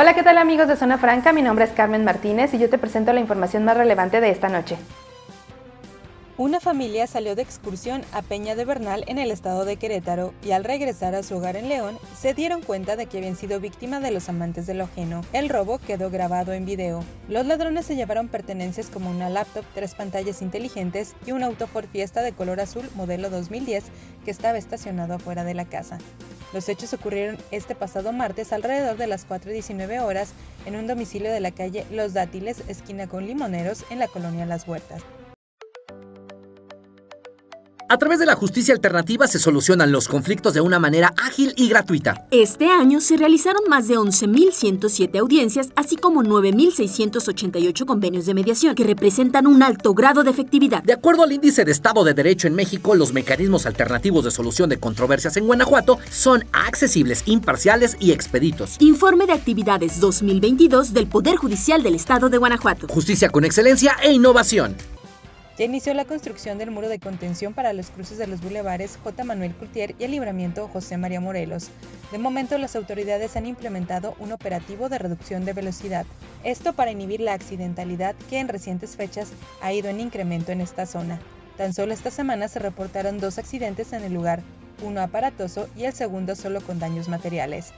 Hola, ¿qué tal amigos de Zona Franca? Mi nombre es Carmen Martínez y yo te presento la información más relevante de esta noche. Una familia salió de excursión a Peña de Bernal en el estado de Querétaro y al regresar a su hogar en León se dieron cuenta de que habían sido víctima de los amantes de lo ajeno. El robo quedó grabado en video. Los ladrones se llevaron pertenencias como una laptop, tres pantallas inteligentes y un auto Ford Fiesta de color azul modelo 2010 que estaba estacionado afuera de la casa. Los hechos ocurrieron este pasado martes alrededor de las 4.19 horas en un domicilio de la calle Los Dátiles, esquina con Limoneros, en la colonia Las Huertas. A través de la justicia alternativa se solucionan los conflictos de una manera ágil y gratuita. Este año se realizaron más de 11.107 audiencias, así como 9.688 convenios de mediación, que representan un alto grado de efectividad. De acuerdo al índice de Estado de Derecho en México, los mecanismos alternativos de solución de controversias en Guanajuato son accesibles, imparciales y expeditos. Informe de actividades 2022 del Poder Judicial del Estado de Guanajuato. Justicia con excelencia e innovación. Ya inició la construcción del muro de contención para los cruces de los bulevares J. Manuel Curtier y el libramiento José María Morelos. De momento, las autoridades han implementado un operativo de reducción de velocidad. Esto para inhibir la accidentalidad que en recientes fechas ha ido en incremento en esta zona. Tan solo esta semana se reportaron dos accidentes en el lugar, uno aparatoso y el segundo solo con daños materiales.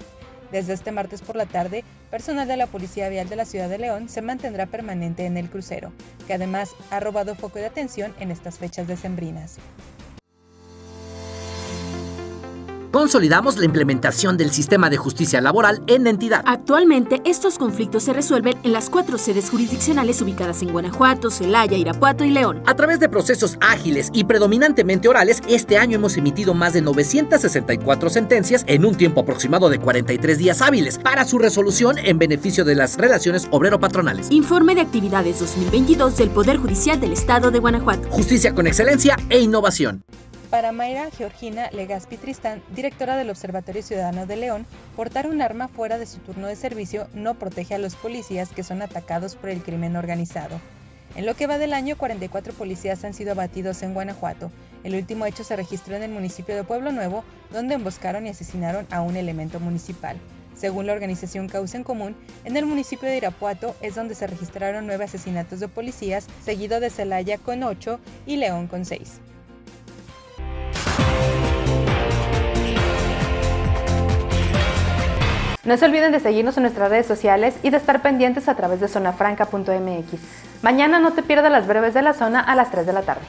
Desde este martes por la tarde, personal de la Policía Vial de la Ciudad de León se mantendrá permanente en el crucero, que además ha robado foco de atención en estas fechas decembrinas. Consolidamos la implementación del sistema de justicia laboral en la entidad. Actualmente, estos conflictos se resuelven en las cuatro sedes jurisdiccionales ubicadas en Guanajuato, Celaya, Irapuato y León. A través de procesos ágiles y predominantemente orales, este año hemos emitido más de 964 sentencias en un tiempo aproximado de 43 días hábiles para su resolución en beneficio de las relaciones obrero-patronales. Informe de actividades 2022 del Poder Judicial del Estado de Guanajuato. Justicia con excelencia e innovación. Para Mayra Georgina Legazpi Tristán, directora del Observatorio Ciudadano de León, portar un arma fuera de su turno de servicio no protege a los policías que son atacados por el crimen organizado. En lo que va del año, 44 policías han sido abatidos en Guanajuato. El último hecho se registró en el municipio de Pueblo Nuevo, donde emboscaron y asesinaron a un elemento municipal. Según la organización Causa en Común, en el municipio de Irapuato es donde se registraron nueve asesinatos de policías, seguido de Celaya con 8 y León con 6. No se olviden de seguirnos en nuestras redes sociales y de estar pendientes a través de zonafranca.mx. Mañana no te pierdas las breves de la zona a las 3 de la tarde.